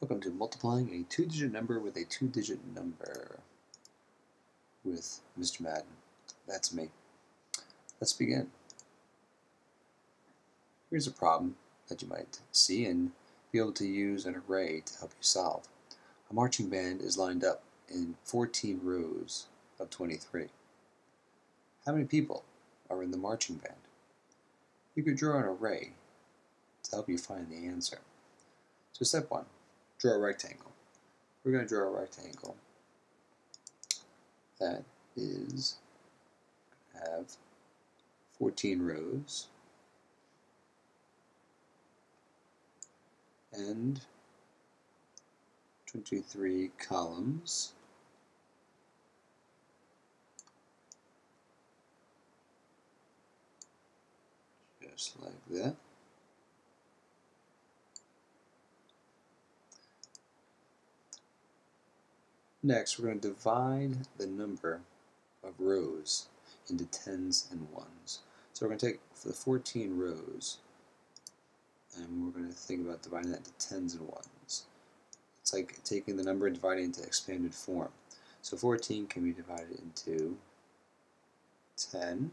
Welcome to multiplying a two-digit number with a two-digit number with Mr. Madden. That's me. Let's begin. Here's a problem that you might see and be able to use an array to help you solve. A marching band is lined up in 14 rows of 23. How many people are in the marching band? You could draw an array to help you find the answer. So step one, draw a rectangle. We're going to draw a rectangle that is have 14 rows and 23 columns. Just like that. Next, we're going to divide the number of rows into tens and ones. So we're going to take the 14 rows, and we're going to think about dividing that into tens and ones. It's like taking the number and dividing it into expanded form. So 14 can be divided into 10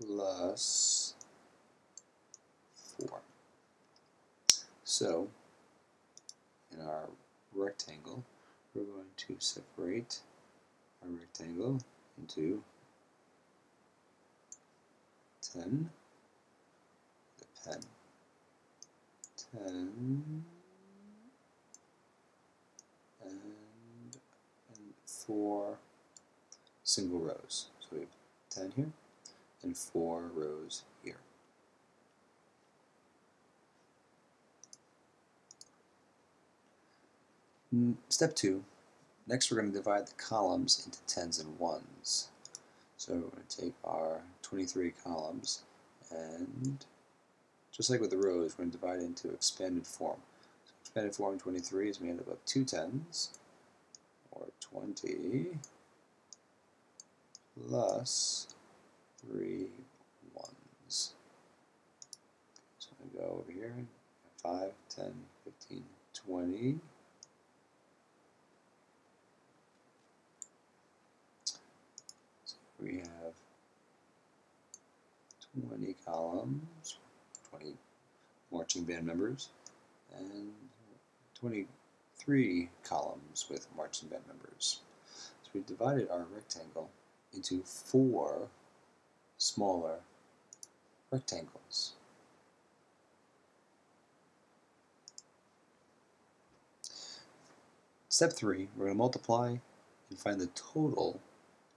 plus 4. So, in our rectangle, we're going to separate our rectangle into 10, the pen, 10, and, and 4 single rows. So we have 10 here and 4 rows here. Step two, next we're going to divide the columns into tens and ones. So we're going to take our 23 columns and just like with the rows, we're going to divide into expanded form. So expanded form 23 is made up of two tens, or 20, plus three ones. So I'm going to go over here, 5, 10, 15, 20, we have 20 columns, 20 marching band members, and 23 columns with marching band members. So we've divided our rectangle into four smaller rectangles. Step three, we're going to multiply and find the total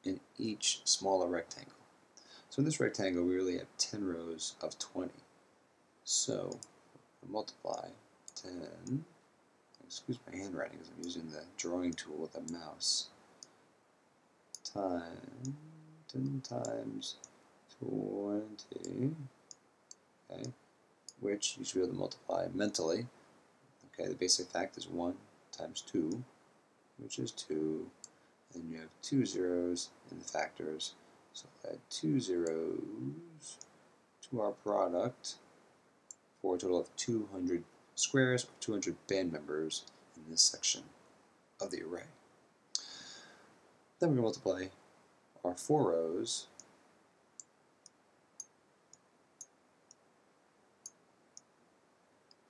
in each smaller rectangle. So in this rectangle, we really have 10 rows of 20. So multiply 10, excuse my handwriting because I'm using the drawing tool with a mouse, time, 10 times 20, okay, which you should be able to multiply mentally. Okay, the basic fact is 1 times 2, which is 2 and you have two zeros in the factors. So add two zeros to our product for a total of 200 squares or 200 band members in this section of the array. Then we're going to multiply our four rows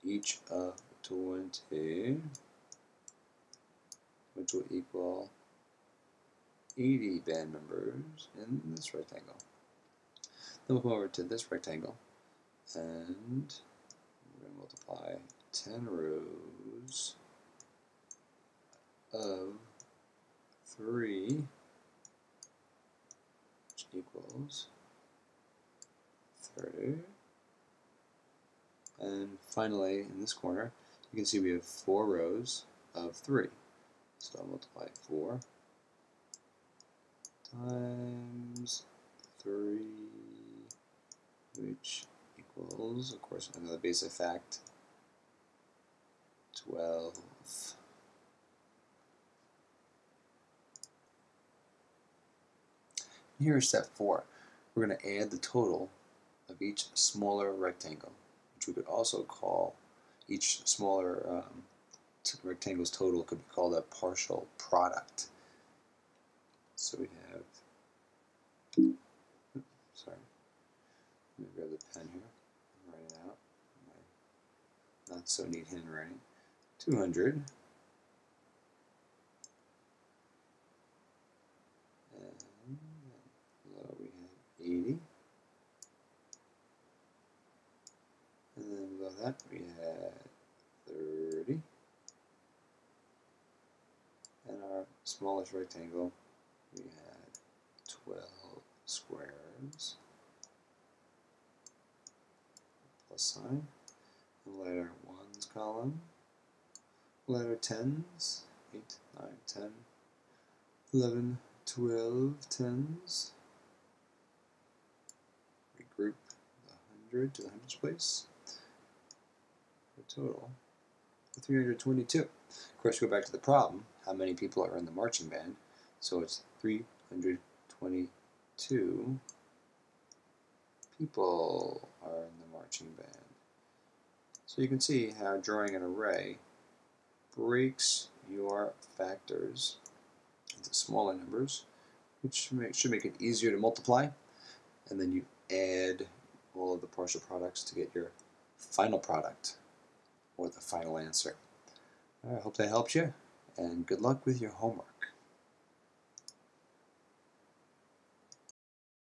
each of 20 which will equal 80 band members in this rectangle. Then we'll come over to this rectangle and we're going to multiply 10 rows of 3 which equals 30 and finally in this corner you can see we have 4 rows of 3 so I'll multiply 4 times 3, which equals, of course, another basic fact, 12. Here's step 4. We're going to add the total of each smaller rectangle, which we could also call each smaller um, rectangle's total could be called a partial product. So we have, sorry, let me grab the pen here write it out. My not so neat handwriting. 200 and below we have 80 and then below that we had 30 and our smallest rectangle we had 12 squares. Plus sign. And letter ones column. Letter tens. 8 9 10 11 12 tens. Regroup the 100 to the hundreds place. A total 322 of course go back to the problem. How many people are in the marching band? So it's 322 people are in the marching band. So you can see how drawing an array breaks your factors into smaller numbers, which should make it easier to multiply. And then you add all of the partial products to get your final product or the final answer. I hope that helps you, and good luck with your homework.